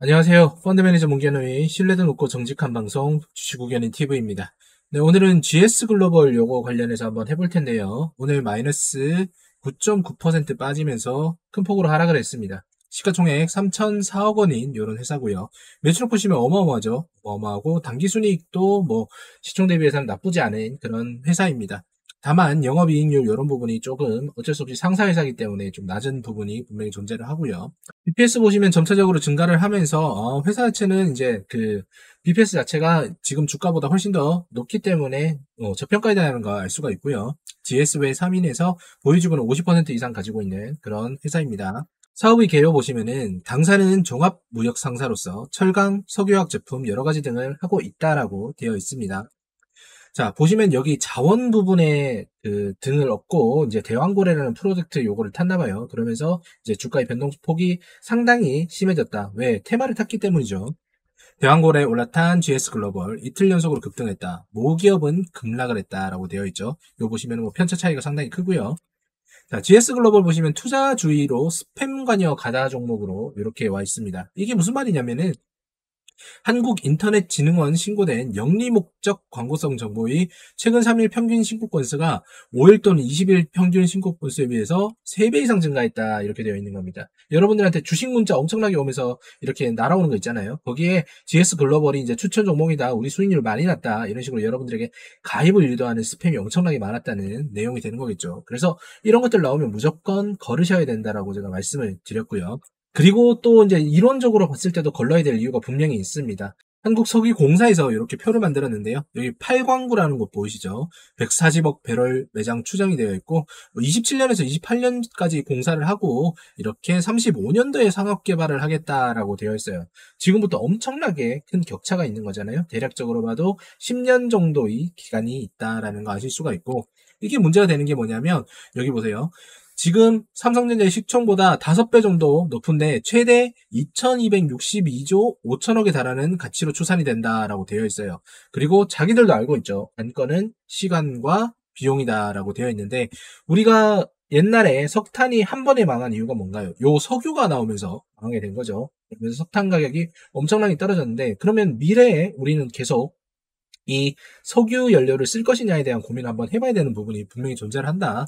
안녕하세요. 펀드 매니저 문견의 신뢰도 높고 정직한 방송 주식구견인 TV입니다. 네, 오늘은 GS 글로벌 요거 관련해서 한번 해볼 텐데요. 오늘 마이너스 9.9% 빠지면서 큰 폭으로 하락을 했습니다. 시가총액 3,004억 원인 이런 회사고요. 매출액 보시면 어마어마하죠. 어마어마하고 당기순이익도 뭐 시총 대비해서는 나쁘지 않은 그런 회사입니다. 다만 영업이익률 이런 부분이 조금 어쩔 수 없이 상사회사이기 때문에 좀 낮은 부분이 분명히 존재를 하고요. BPS 보시면 점차적으로 증가를 하면서 어, 회사 자체는 이제 그 BPS 자체가 지금 주가보다 훨씬 더 높기 때문에 어, 저평가이다는 걸 알 수가 있고요. GS 외 3인에서 보유주고는 50% 이상 가지고 있는 그런 회사입니다. 사업의 개요 보시면은 당사는 종합무역 상사로서 철강, 석유화학 제품 여러 가지 등을 하고 있다라고 되어 있습니다. 자, 보시면 여기 자원 부분에 그 등을 얻고 이제 대왕고래라는 프로젝트 요거를 탔나 봐요. 그러면서 이제 주가의 변동폭이 상당히 심해졌다. 왜? 테마를 탔기 때문이죠. 대왕고래 올라탄 GS 글로벌 이틀 연속으로 급등했다. 모기업은 급락을 했다라고 되어 있죠. 요 보시면 뭐 편차 차이가 상당히 크고요. 자, GS 글로벌 보시면 투자 주의로 스팸 관여 가다 종목으로 이렇게 와 있습니다. 이게 무슨 말이냐면은 한국인터넷진흥원 신고된 영리 목적 광고성 정보의 최근 3일 평균 신고 건수가 5일 또는 20일 평균 신고 건수에 비해서 3배 이상 증가했다 이렇게 되어 있는 겁니다. 여러분들한테 주식 문자 엄청나게 오면서 이렇게 날아오는 거 있잖아요. 거기에 GS 글로벌이 이제 추천 종목이다. 우리 수익률 많이 났다. 이런 식으로 여러분들에게 가입을 유도하는 스팸이 엄청나게 많았다는 내용이 되는 거겠죠. 그래서 이런 것들 나오면 무조건 걸으셔야 된다라고 제가 말씀을 드렸고요. 그리고 또 이제 이론적으로 봤을 때도 걸러야 될 이유가 분명히 있습니다. 한국석유공사에서 이렇게 표를 만들었는데요. 여기 8광구라는 곳 보이시죠? 140억 배럴 매장 추정이 되어 있고 27년에서 28년까지 공사를 하고 이렇게 35년도에 상업 개발을 하겠다라고 되어 있어요. 지금부터 엄청나게 큰 격차가 있는 거잖아요. 대략적으로 봐도 10년 정도의 기간이 있다라는 거 아실 수가 있고 이게 문제가 되는 게 뭐냐면 여기 보세요. 지금 삼성전자의 시총보다 5배 정도 높은데 최대 2262조 5천억에 달하는 가치로 추산이 된다라고 되어 있어요. 그리고 자기들도 알고 있죠. 안건은 시간과 비용이다라고 되어 있는데 우리가 옛날에 석탄이 한 번에 망한 이유가 뭔가요? 요 석유가 나오면서 망하게 된 거죠. 그래서 석탄 가격이 엄청나게 떨어졌는데 그러면 미래에 우리는 계속 이 석유 연료를 쓸 것이냐에 대한 고민을 한번 해봐야 되는 부분이 분명히 존재를 한다.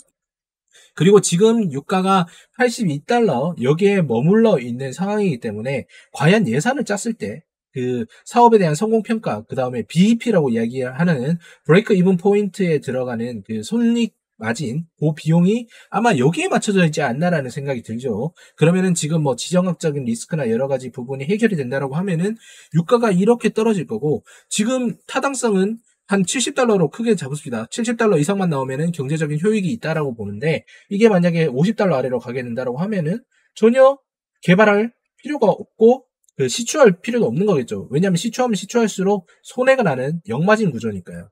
그리고 지금 유가가 82달러 여기에 머물러 있는 상황이기 때문에 과연 예산을 짰을 때 그 사업에 대한 성공 평가 그 다음에 BEP라고 이야기하는 break-even point에 들어가는 그 손익 마진, 그 비용이 아마 여기에 맞춰져 있지 않나라는 생각이 들죠. 그러면은 지금 뭐 지정학적인 리스크나 여러 가지 부분이 해결이 된다라고 하면은 유가가 이렇게 떨어질 거고 지금 타당성은 한 70달러로 크게 잡습니다. 70달러 이상만 나오면은 경제적인 효익이 있다라고 보는데 이게 만약에 50달러 아래로 가게 된다라고 하면은 전혀 개발할 필요가 없고 그 시추할 필요도 없는 거겠죠. 왜냐하면 시추하면 시추할수록 손해가 나는 역마진 구조니까요.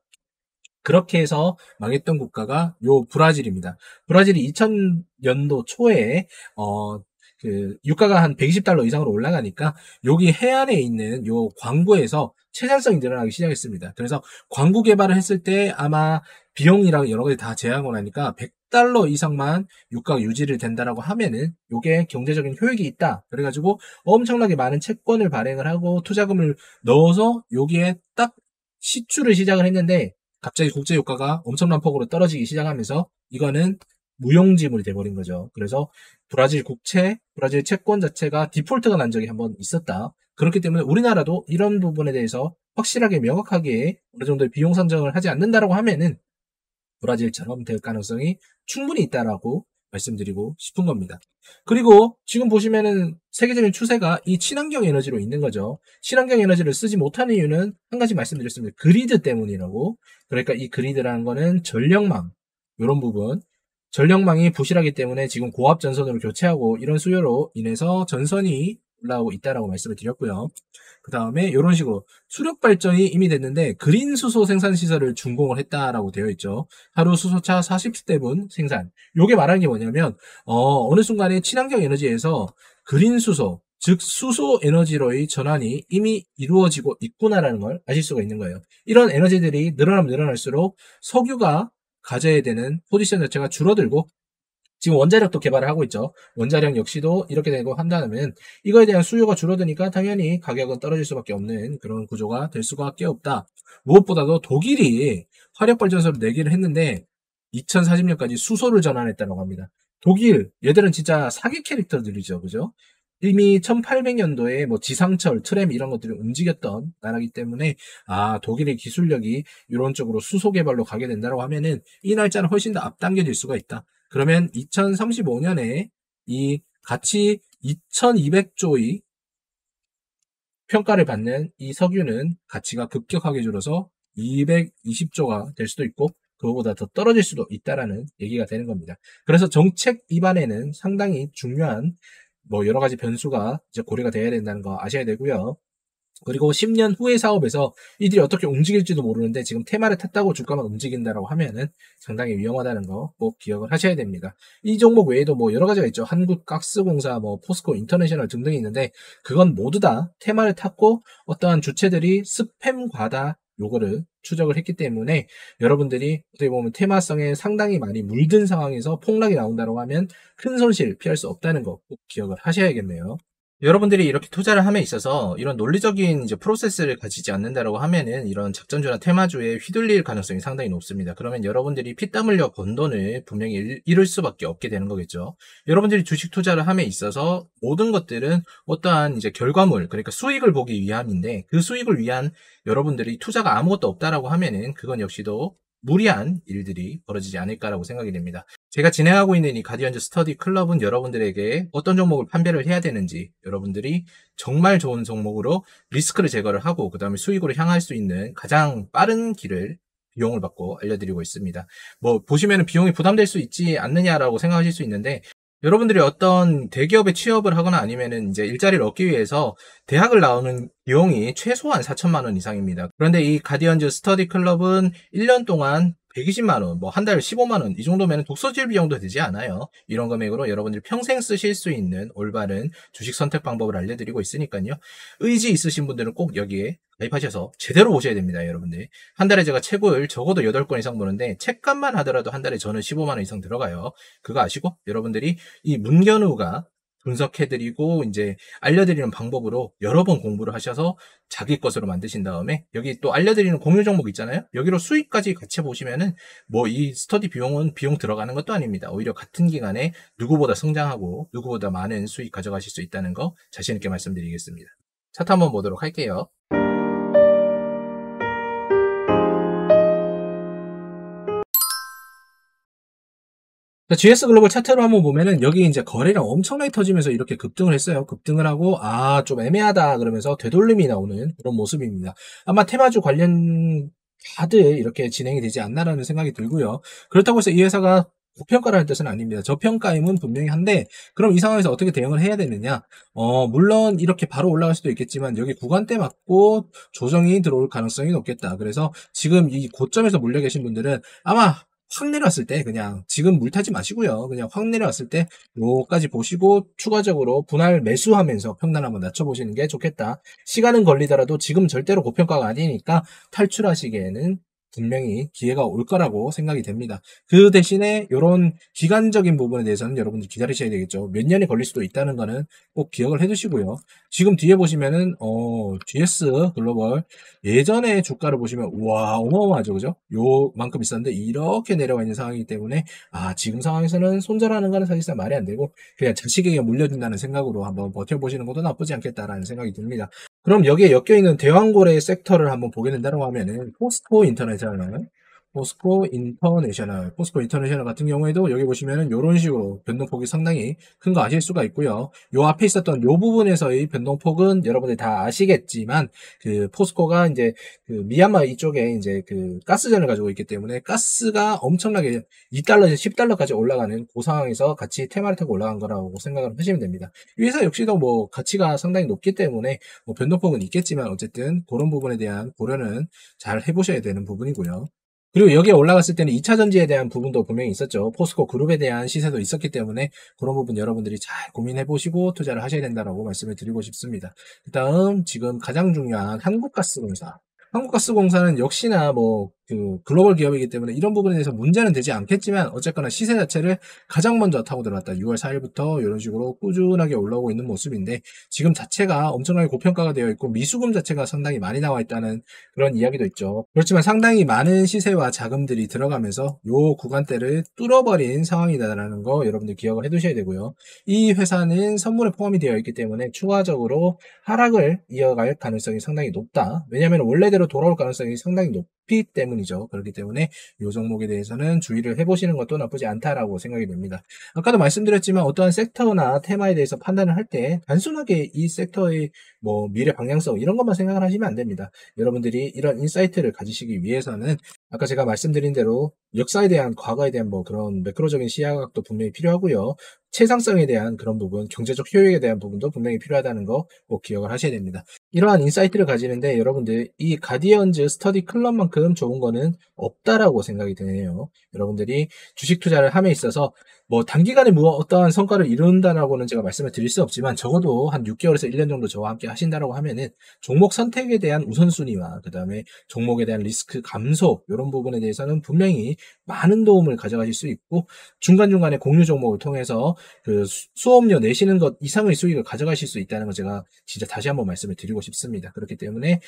그렇게 해서 망했던 국가가 요 브라질입니다. 브라질이 2000년도 초에 어, 그 유가가 한 120달러 이상으로 올라가니까 여기 해안에 있는 요 광구에서 채산성이 늘어나기 시작했습니다. 그래서 광구 개발을 했을 때 아마 비용이랑 여러 가지 다 제한을 하니까 100달러 이상만 유가가 유지를 된다라고 하면은 요게 경제적인 효익이 있다. 그래가지고 엄청나게 많은 채권을 발행을 하고 투자금을 넣어서 여기에 딱 시추를 시작을 했는데 갑자기 국제 유가가 엄청난 폭으로 떨어지기 시작하면서 이거는 무용지물이 돼버린 거죠. 그래서 브라질 국채, 브라질 채권 자체가 디폴트가 난 적이 한번 있었다. 그렇기 때문에 우리나라도 이런 부분에 대해서 확실하게 명확하게 어느 정도의 비용 산정을 하지 않는다라고 하면은 브라질처럼 될 가능성이 충분히 있다라고 말씀드리고 싶은 겁니다. 그리고 지금 보시면은 세계적인 추세가 이 친환경 에너지로 있는 거죠. 친환경 에너지를 쓰지 못하는 이유는 한 가지 말씀드렸습니다. 그리드 때문이라고. 그러니까 이 그리드라는 거는 전력망 이런 부분 전력망이 부실하기 때문에 지금 고압 전선으로 교체하고 이런 수요로 인해서 전선이 올라오고 있다라고 말씀을 드렸고요. 그 다음에 이런 식으로 수력 발전이 이미 됐는데 그린 수소 생산 시설을 준공을 했다라고 되어 있죠. 하루 수소차 40대분 생산. 요게 말하는 게 뭐냐면 어, 어느 순간에 친환경 에너지에서 그린 수소 즉 수소 에너지로의 전환이 이미 이루어지고 있구나라는 걸 아실 수가 있는 거예요. 이런 에너지들이 늘어나면 늘어날수록 석유가 가져야 되는 포지션 자체가 줄어들고 지금 원자력도 개발을 하고 있죠. 원자력 역시도 이렇게 되고 한다면 이거에 대한 수요가 줄어드니까 당연히 가격은 떨어질 수밖에 없는 그런 구조가 될 수밖에 없다. 무엇보다도 독일이 화력발전소를 내기를 했는데 2040년까지 수소를 전환했다고 합니다. 독일 얘들은 진짜 사기 캐릭터들이죠, 그죠? 이미 1800년도에 뭐 지상철, 트램 이런 것들이 움직였던 나라기 때문에 아 독일의 기술력이 이런 쪽으로 수소 개발로 가게 된다고 하면은 이 날짜는 훨씬 더 앞당겨질 수가 있다. 그러면 2035년에 이 같이 2200조의 평가를 받는 이 석유는 가치가 급격하게 줄어서 220조가 될 수도 있고 그거보다 더 떨어질 수도 있다라는 얘기가 되는 겁니다. 그래서 정책 입안에는 상당히 중요한 뭐 여러 가지 변수가 이제 고려가 돼야 된다는 거 아셔야 되고요. 그리고 10년 후의 사업에서 이들이 어떻게 움직일지도 모르는데 지금 테마를 탔다고 주가만 움직인다라고 하면은 상당히 위험하다는 거 꼭 기억을 하셔야 됩니다. 이 종목 외에도 뭐 여러 가지가 있죠. 한국가스공사, 뭐 포스코 인터내셔널 등등이 있는데 그건 모두 다 테마를 탔고 어떠한 주체들이 스팸 과다 요거를 추적을 했기 때문에 여러분들이 어떻게 보면 테마성에 상당히 많이 물든 상황에서 폭락이 나온다고 하면 큰 손실 피할 수 없다는 거 꼭 기억을 하셔야겠네요. 여러분들이 이렇게 투자를 함에 있어서 이런 논리적인 이제 프로세스를 가지지 않는다라고 하면은 이런 작전주나 테마주에 휘둘릴 가능성이 상당히 높습니다. 그러면 여러분들이 피땀 흘려 번 돈을 분명히 잃을 수밖에 없게 되는 거겠죠. 여러분들이 주식 투자를 함에 있어서 모든 것들은 어떠한 이제 결과물, 그러니까 수익을 보기 위함인데 그 수익을 위한 여러분들이 투자가 아무것도 없다라고 하면은 그건 역시도 무리한 일들이 벌어지지 않을까라고 생각이 됩니다. 제가 진행하고 있는 이 가디언즈 스터디 클럽은 여러분들에게 어떤 종목을 판별을 해야 되는지 여러분들이 정말 좋은 종목으로 리스크를 제거를 하고 그 다음에 수익으로 향할 수 있는 가장 빠른 길을 비용을 받고 알려드리고 있습니다. 뭐 보시면 비용이 부담될 수 있지 않느냐라고 생각하실 수 있는데 여러분들이 어떤 대기업에 취업을 하거나 아니면은 이제 일자리를 얻기 위해서 대학을 나오는 비용이 최소한 4천만 원 이상입니다. 그런데 이 가디언즈 스터디 클럽은 1년 동안 120만 원, 뭐 한 달 15만 원 이 정도면 독서실 비용도 되지 않아요. 이런 금액으로 여러분들이 평생 쓰실 수 있는 올바른 주식 선택 방법을 알려드리고 있으니까요. 의지 있으신 분들은 꼭 여기에 가입하셔서 제대로 보셔야 됩니다, 여러분들. 한 달에 제가 책을 적어도 8권 이상 보는데 책값만 하더라도 한 달에 저는 15만 원 이상 들어가요. 그거 아시고 여러분들이 이 문견우가 분석해드리고 이제 알려드리는 방법으로 여러 번 공부를 하셔서 자기 것으로 만드신 다음에 여기 또 알려드리는 공유 종목 있잖아요. 여기로 수익까지 같이 보시면은 뭐 이 스터디 비용은 비용 들어가는 것도 아닙니다. 오히려 같은 기간에 누구보다 성장하고 누구보다 많은 수익 가져가실 수 있다는 거 자신 있게 말씀드리겠습니다. 차트 한번 보도록 할게요. GS 글로벌 차트로 한번 보면은 여기 이제 거래량 엄청나게 터지면서 이렇게 급등을 했어요. 급등을 하고 아 좀 애매하다 그러면서 되돌림이 나오는 그런 모습입니다. 아마 테마주 관련 다들 이렇게 진행이 되지 않나라는 생각이 들고요. 그렇다고 해서 이 회사가 고평가라는 뜻은 아닙니다. 저평가임은 분명히 한데 그럼 이 상황에서 어떻게 대응을 해야 되느냐? 어 물론 이렇게 바로 올라갈 수도 있겠지만 여기 구간대 맞고 조정이 들어올 가능성이 높겠다. 그래서 지금 이 고점에서 물려 계신 분들은 아마 확 내려왔을 때 그냥 지금 물 타지 마시고요. 그냥 확 내려왔을 때 요까지 보시고 추가적으로 분할 매수하면서 평단 한번 낮춰보시는 게 좋겠다. 시간은 걸리더라도 지금 절대로 고평가가 아니니까 탈출하시기에는 분명히 기회가 올 거라고 생각이 됩니다. 그 대신에 이런 기간적인 부분에 대해서는 여러분들 기다리셔야 되겠죠. 몇 년이 걸릴 수도 있다는 거는 꼭 기억을 해두시고요. 지금 뒤에 보시면은 어 GS 글로벌 예전에 주가를 보시면 와 어마어마하죠, 그죠? 요만큼 있었는데 이렇게 내려와 있는 상황이기 때문에 아 지금 상황에서는 손절하는 거는 사실상 말이 안 되고 그냥 자식에게 물려준다는 생각으로 한번 버텨보시는 것도 나쁘지 않겠다라는 생각이 듭니다. 그럼 여기에 엮여 있는 대왕고래 섹터를 한번 보게 된다고 하면은 포스코 인터 내셔널 포스코 인터내셔널, 포스코 인터내셔널 같은 경우에도 여기 보시면은 이런 식으로 변동폭이 상당히 큰 거 아실 수가 있고요. 요 앞에 있었던 요 부분에서의 변동폭은 여러분들 다 아시겠지만 그 포스코가 이제 그 미얀마 이쪽에 이제 그 가스전을 가지고 있기 때문에 가스가 엄청나게 2달러에서 10달러까지 올라가는 그 상황에서 같이 테마를 타고 올라간 거라고 생각을 하시면 됩니다. 이 회사 역시도 뭐 가치가 상당히 높기 때문에 뭐 변동폭은 있겠지만 어쨌든 그런 부분에 대한 고려는 잘 해보셔야 되는 부분이고요. 그리고 여기에 올라갔을 때는 2차 전지에 대한 부분도 분명히 있었죠. 포스코 그룹에 대한 시세도 있었기 때문에 그런 부분 여러분들이 잘 고민해 보시고 투자를 하셔야 된다고 말씀을 드리고 싶습니다. 그 다음 지금 가장 중요한 한국가스공사. 한국가스공사는 역시나 뭐 그 글로벌 기업이기 때문에 이런 부분에 대해서 문제는 되지 않겠지만 어쨌거나 시세 자체를 가장 먼저 타고 들어왔다. 6월 4일부터 이런 식으로 꾸준하게 올라오고 있는 모습인데 지금 자체가 엄청나게 고평가가 되어 있고 미수금 자체가 상당히 많이 나와 있다는 그런 이야기도 있죠. 그렇지만 상당히 많은 시세와 자금들이 들어가면서 요 구간대를 뚫어버린 상황이다라는 거 여러분들 기억을 해두셔야 되고요. 이 회사는 선물에 포함이 되어 있기 때문에 추가적으로 하락을 이어갈 가능성이 상당히 높다. 왜냐하면 원래대로 돌아올 가능성이 상당히 높기 때문 이죠. 그렇기 때문에 이 종목에 대해서는 주의를 해보시는 것도 나쁘지 않다라고 생각이 됩니다. 아까도 말씀드렸지만 어떠한 섹터나 테마에 대해서 판단을 할 때 단순하게 이 섹터의 뭐 미래 방향성 이런 것만 생각을 하시면 안 됩니다. 여러분들이 이런 insight를 가지시기 위해서는 아까 제가 말씀드린 대로 역사에 대한 과거에 대한 뭐 그런 macro적인 시야각도 분명히 필요하고요. 채산성에 대한 그런 부분, 경제적 효익에 대한 부분도 분명히 필요하다는 거 꼭 기억을 하셔야 됩니다. 이러한 insight를 가지는데 여러분들 이 가디언즈 스터디 클럽만큼 좋은 거는 없다라고 생각이 드네요. 여러분들이 주식 투자를 함에 있어서 뭐 단기간에 뭐 어떠한 성과를 이룬다라고는 제가 말씀을 드릴 수 없지만 적어도 한 6개월에서 1년 정도 저와 함께 하신다라고 하면은 종목 선택에 대한 우선순위와 그 다음에 종목에 대한 리스크 감소 이런 부분에 대해서는 분명히 많은 도움을 가져가실 수 있고 중간중간에 공유 종목을 통해서 그 수업료 내시는 것 이상의 수익을 가져가실 수 있다는 거 제가 진짜 다시 한번 말씀을 드리고 싶습니다. 그렇기 때문에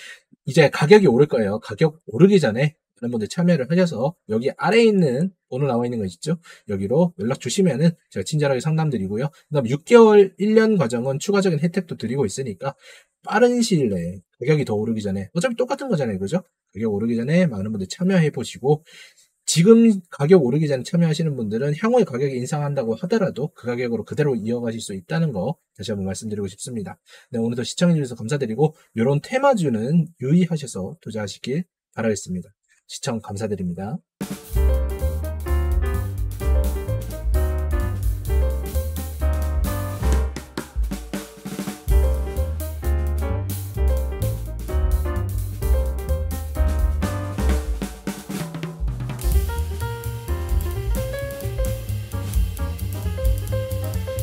이제 가격이 오를 거예요. 가격 오르기 전에 많은 분들 참여를 하셔서 여기 아래에 있는 번호 나와 있는 거 있죠? 여기로 연락 주시면은 제가 친절하게 상담 드리고요. 그 다음 6개월, 1년 과정은 추가적인 혜택도 드리고 있으니까 빠른 시일 내에 가격이 더 오르기 전에 어차피 똑같은 거잖아요. 그죠? 가격 오르기 전에 많은 분들 참여해 보시고 지금 가격 오르기 전에 참여하시는 분들은 향후에 가격이 인상한다고 하더라도 그 가격으로 그대로 이어가실 수 있다는 거 다시 한번 말씀드리고 싶습니다. 네, 오늘도 시청해주셔서 감사드리고 이런 테마주는 유의하셔서 투자하시길 바라겠습니다. 시청 감사드립니다.